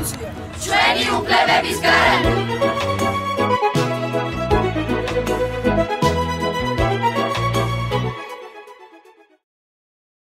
რევოლუცია. ჩვენი უფლებების გარანტი